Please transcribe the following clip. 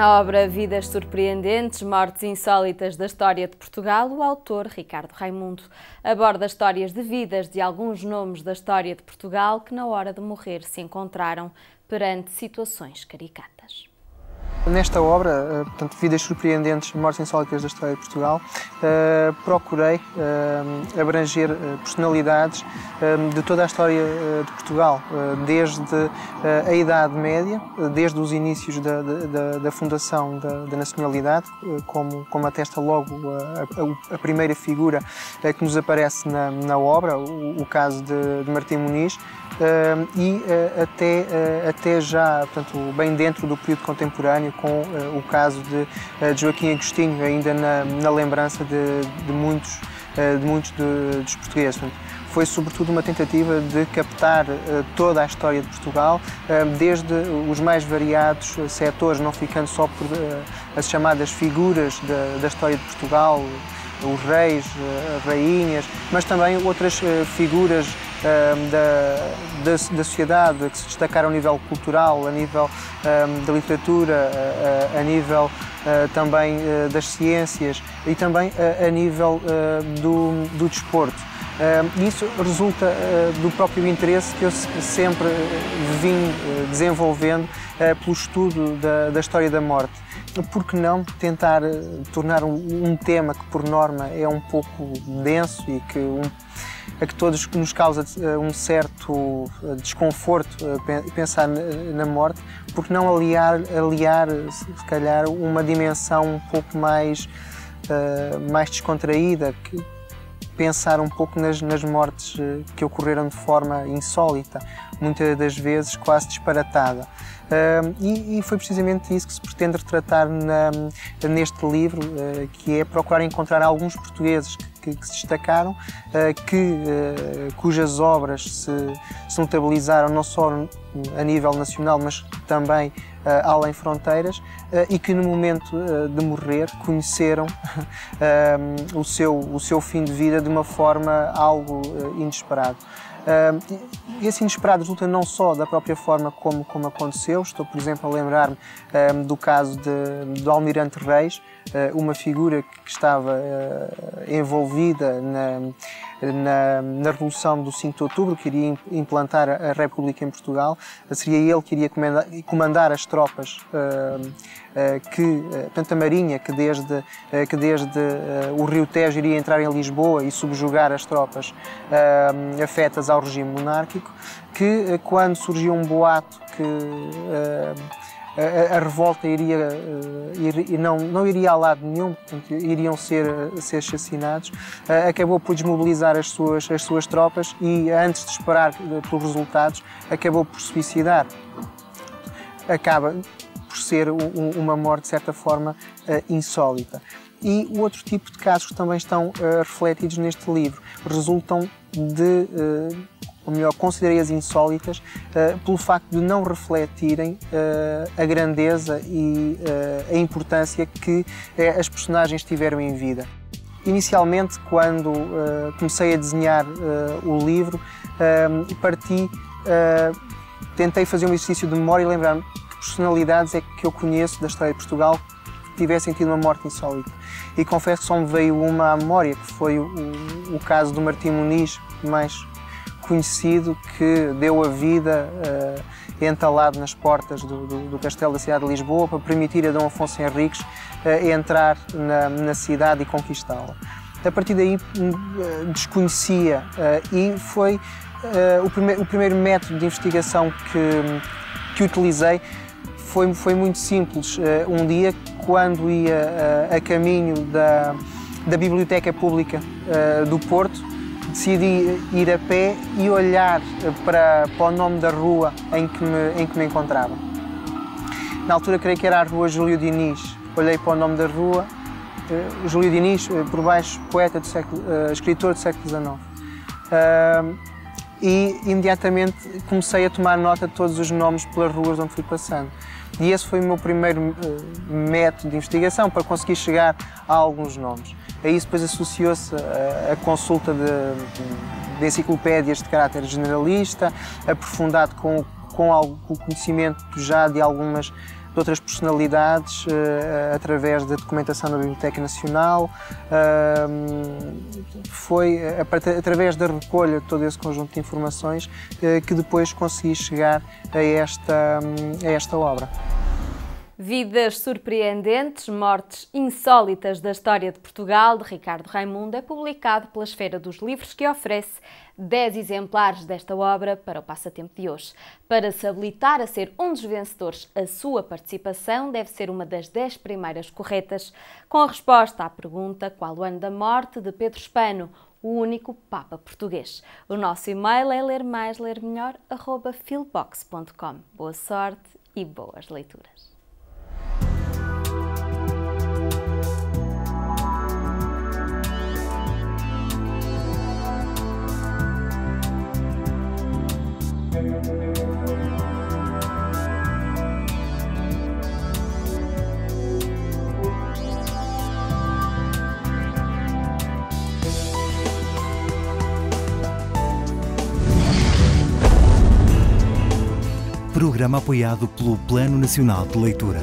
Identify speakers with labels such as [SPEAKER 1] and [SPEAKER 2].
[SPEAKER 1] Na obra Vidas Surpreendentes, Mortes Insólitas da História de Portugal, o autor, Ricardo Raimundo, aborda histórias de vidas de alguns nomes da história de Portugal que, na hora de morrer, se encontraram perante situações caricatas.
[SPEAKER 2] Nesta obra, eh, portanto, Vidas Surpreendentes, Mortes Insólitas da História de Portugal, uh, procurei uh, abranger personalidades de toda a história de Portugal, desde a Idade Média, desde os inícios da, da, da fundação da, da nacionalidade, como, como atesta logo a, a, a primeira figura que nos aparece na, na obra, o, o caso de, de Martim Muniz, e até, até já, portanto, bem dentro do período contemporâneo, com uh, o caso de, Joaquim Agostinho, ainda na, na lembrança de, de muitos, de muitos de, dos portugueses. Portanto, foi sobretudo uma tentativa de captar toda a história de Portugal, desde os mais variados setores, não ficando só por as chamadas figuras da, da história de Portugal, os reis, rainhas, mas também outras figuras da, da, da, sociedade que se destacaram a nível cultural, a nível da literatura, a, nível uh, também uh, das ciências e também uh, a nível do, do desporto. Isso resulta do próprio interesse que eu sempre vim desenvolvendo pelo estudo da, da história da morte. Por que não tentar tornar um, um tema que, por norma, é um pouco denso e que um, a que todos nos causa eh, um certo eh, desconforto eh, pensar na morte, porque não aliar, aliar se calhar, uma dimensão um pouco mais, mais descontraída, que, pensar um pouco nas, nas mortes que ocorreram de forma insólita, muitas das vezes quase disparatada. Uh, e, e, foi precisamente isso que se pretende retratar na, neste livro, uh, que é procurar encontrar alguns portugueses que que, se destacaram, uh, que, cujas obras se, se notabilizaram não só a nível nacional, mas também além fronteiras, e que no momento de morrer conheceram o, seu, o seu fim de vida de uma forma algo inesperado. Uh, esse inesperado resulta não só da própria forma como, como aconteceu, estou, por exemplo, a lembrar-me uh, do caso de, do Almirante Reis, uh, uma figura que estava envolvida na, na, na, Revolução do 5 de Outubro, que iria implantar a República em Portugal. Seria ele que iria comandar, comandar as tropas uh, uh, que, uh, portanto, a Marinha, que desde, que desde o Rio Tejo iria entrar em Lisboa e subjugar as tropas afetas ao regime monárquico, que quando surgiu um boato que a, a, revolta iria, uh, ir, não, não iria a lado nenhum, portanto, iriam ser, ser assassinados, uh, acabou por desmobilizar as suas, as suas tropas e, antes de esperar pelos resultados, acabou por suicidar. Acaba por ser um, uma morte, de certa forma, insólita. E o outro tipo de casos que também estão refletidos neste livro resultam de ou melhor, considerei-as insólitas uh, pelo facto de não refletirem uh, a grandeza e uh, a importância que as personagens tiveram em vida. Inicialmente, quando comecei a desenhar o livro, parti, tentei fazer um exercício de memória e lembrar-me que personalidades é que eu conheço da história de Portugal que tivessem tido uma morte insólita. E confesso que só me veio uma à memória, que foi o, o caso do Martim Muniz, mais conhecido que deu a vida uh, entalado nas portas do, do, do, castelo da cidade de Lisboa para permitir a Dom Afonso Henriques uh, entrar na, na, cidade e conquistá-la. A partir daí uh, desconhecia e foi o, o, primeiro método de investigação que, que utilizei foi, foi muito simples. um dia, quando ia a caminho da, da Biblioteca Pública do Porto, decidi ir a pé e olhar para, para o nome da rua em que, me, em que me encontrava. Na altura creio que era a rua Júlio Diniz. Olhei para o nome da rua, uh, Júlio Diniz, uh, por baixo poeta do século, uh, escritor do século XIX. e imediatamente comecei a tomar nota de todos os nomes pelas ruas onde fui passando. E esse foi o meu primeiro método de investigação para conseguir chegar a alguns nomes. A isso depois associou-se a, a, consulta de, de, enciclopédias de caráter generalista, aprofundado com, com o conhecimento já de algumas de outras personalidades através da documentação na Biblioteca Nacional. Foi através da recolha de todo esse conjunto de informações que depois consegui chegar a esta, a esta obra.
[SPEAKER 1] Vidas surpreendentes, mortes insólitas da história de Portugal, de Ricardo Raimundo, é publicado pela Esfera dos Livros, que oferece 10 exemplares desta obra para o passatempo de hoje. Para se habilitar a ser um dos vencedores, a sua participação deve ser uma das 10 primeiras corretas, com a resposta à pergunta qual o ano da morte de Pedro Espano, o único Papa português. O nosso e-mail é ler mais, ler melhor, arroba philbox.com. Boa sorte e boas leituras.
[SPEAKER 3] Programa apoiado pelo Plano Nacional de Leitura.